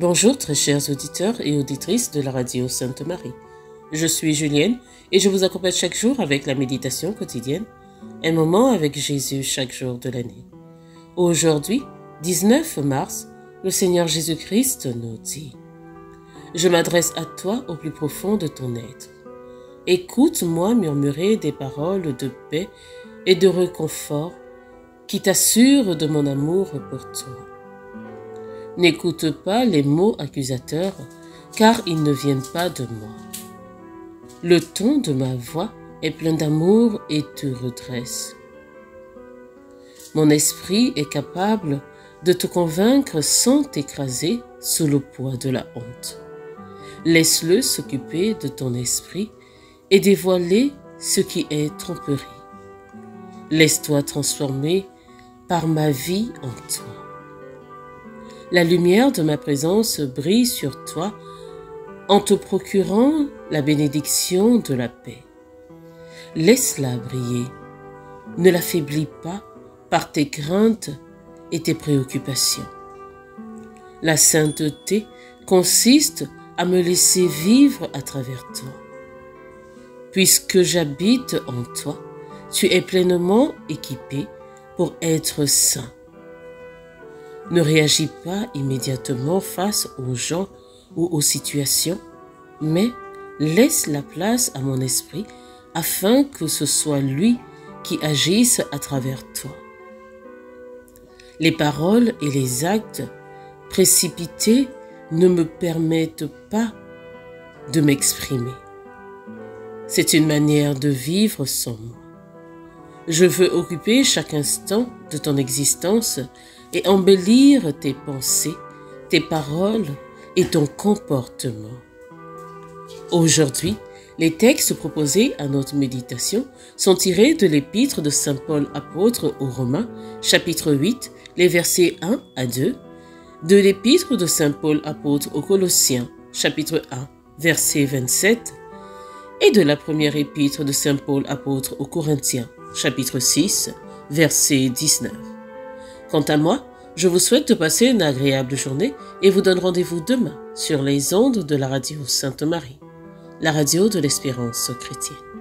Bonjour très chers auditeurs et auditrices de la radio Sainte Marie. Je suis Julienne et je vous accompagne chaque jour avec la méditation quotidienne, un moment avec Jésus chaque jour de l'année. Aujourd'hui, 19 mars, le Seigneur Jésus-Christ nous dit Je m'adresse à toi au plus profond de ton être. Écoute-moi murmurer des paroles de paix et de réconfort qui t'assurent de mon amour pour toi. N'écoute pas les mots accusateurs, car ils ne viennent pas de moi. Le ton de ma voix est plein d'amour et te redresse. Mon esprit est capable de te convaincre sans t'écraser sous le poids de la honte. Laisse-le s'occuper de ton esprit et dévoiler ce qui est tromperie. Laisse-toi transformer par ma vie en toi. La lumière de ma présence brille sur toi en te procurant la bénédiction de la paix. Laisse-la briller. Ne l'affaiblis pas par tes craintes et tes préoccupations. La sainteté consiste à me laisser vivre à travers toi. Puisque j'habite en toi, tu es pleinement équipé pour être saint ne réagis pas immédiatement face aux gens ou aux situations, mais laisse la place à mon esprit afin que ce soit lui qui agisse à travers toi. Les paroles et les actes précipités ne me permettent pas de m'exprimer. C'est une manière de vivre sans moi. Je veux occuper chaque instant de ton existence et embellir tes pensées, tes paroles et ton comportement. Aujourd'hui, les textes proposés à notre méditation sont tirés de l'épître de Saint Paul apôtre aux Romains, chapitre 8, les versets 1 à 2, de l'épître de Saint Paul apôtre aux Colossiens, chapitre 1, verset 27, et de la première épître de Saint Paul apôtre aux Corinthiens, chapitre 6, verset 19. Quant à moi, je vous souhaite de passer une agréable journée et vous donne rendez-vous demain sur les ondes de la radio Sainte Marie, la radio de l'espérance chrétienne.